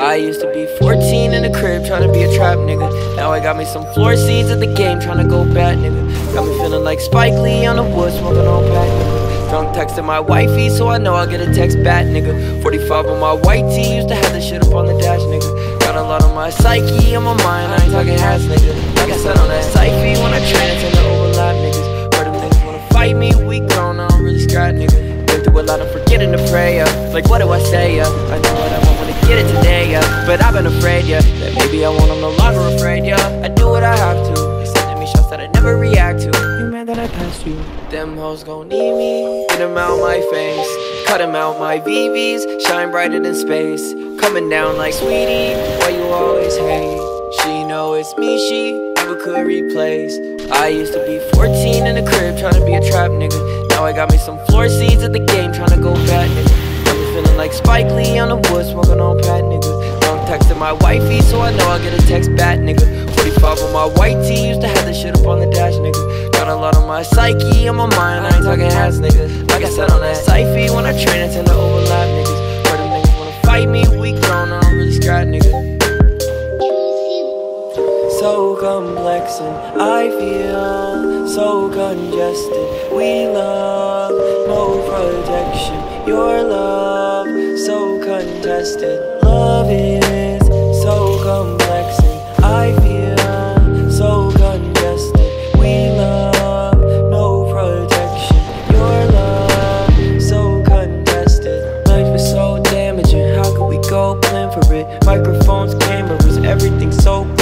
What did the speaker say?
I used to be 14 in the crib trying to be a trap nigga. Now I got me some floor seats at the game trying to go bat nigga. Got me feeling like Spike Lee on the wood smoking on pack nigga. Drunk texting my wifey so I know I'll get a text back nigga. 45 on my white tee used to have this shit up on the dash nigga. Got a lot on my psyche on my mind, I ain't talking hats nigga. Like I said on that psyche when I trans in the overlap niggas. Heard them niggas wanna fight me, we grown, I don't really scrap nigga. Been through a lot of forgetting to pray. Like what do I say, yeah? I know what I want when I get it today, yeah. But I've been afraid, yeah. That maybe I won't, I'm no longer afraid, yeah. I do what I have to. They sending me shots that I never react to. You mad that I passed you? Them hoes gon' need me. Get them out my face. Cut them out my VVs. Shine brighter than space. Coming down like sweetie. Why you always hate? She know it's me, she never could replace. I used to be 14 in the crib trying to be a trap nigga. Now I got me some floor seats at the game trying to go bat nigga. My wifey so I know I'll get a text back nigga. 45 on my white tee used to have this shit up on the dash nigga. Got a lot on my psyche on my mind, I ain't talking hats nigga. Like I said on that Syfy when I train it tend to overlap niggas. Heard them niggas wanna fight me, we grown, I don't really scrap nigga so complex and I feel so congested. We love no protection. Your love so contested. Love is phones, cameras, everything so